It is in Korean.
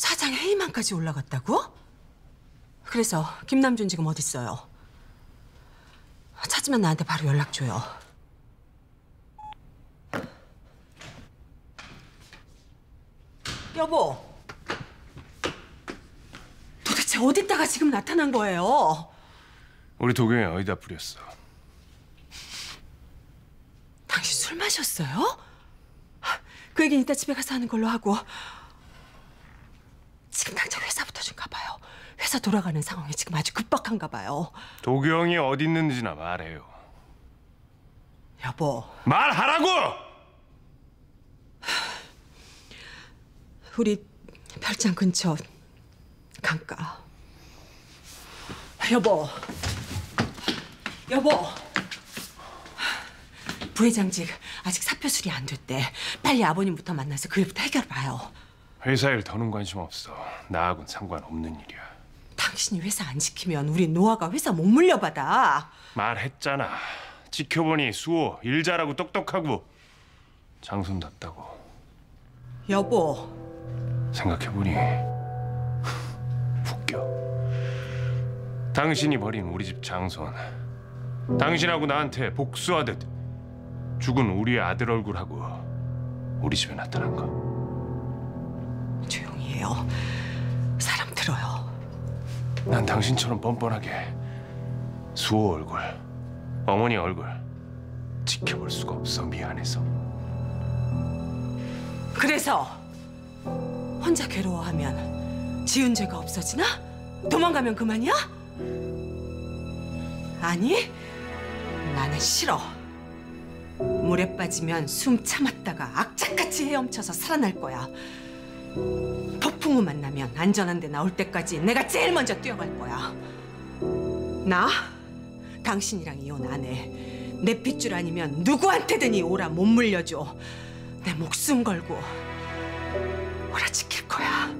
사장 회의만까지 올라갔다고? 그래서 김남준 지금 어디 있어요? 찾으면 나한테 바로 연락 줘요. 여보. 도대체 어디다가 지금 나타난 거예요? 우리 도경이 어디다 뿌렸어? 당신 술 마셨어요? 그 얘기는 이따 집에 가서 하는 걸로 하고 지금 당장 회사부터 좀 가봐요. 회사 돌아가는 상황이 지금 아주 급박한가 봐요. 도경이 어디 있는지나 말해요. 여보, 말하라고! 우리 별장 근처 강가. 여보, 여보. 부회장직 아직 사표 수리 안 됐대. 빨리 아버님부터 만나서 그 일부터 해결 봐요. 회사 일 더는 관심 없어. 나하고는 상관없는 일이야. 당신이 회사 안 지키면 우리 노아가 회사 못 물려받아. 말했잖아. 지켜보니 수호 일 잘하고 똑똑하고 장손답다고. 여보, 생각해보니 웃겨. 당신이 버린 우리 집 장손. 당신하고 나한테 복수하듯 죽은 우리 아들 얼굴하고 우리 집에 나타난 거. 해요. 사람 들어요. 난 당신처럼 뻔뻔하게 수호 얼굴, 어머니 얼굴 지켜볼 수가 없어 미안해서. 그래서 혼자 괴로워하면 지은 죄가 없어지나? 도망가면 그만이야? 아니, 나는 싫어. 물에 빠지면 숨 참았다가 악착같이 헤엄쳐서 살아날 거야. 폭풍우 만나면 안전한 데 나올 때까지 내가 제일 먼저 뛰어갈 거야. 나? 당신이랑 이혼 안 해. 내 핏줄 아니면 누구한테든 이 오라 못 물려줘. 내 목숨 걸고 오라 지킬 거야.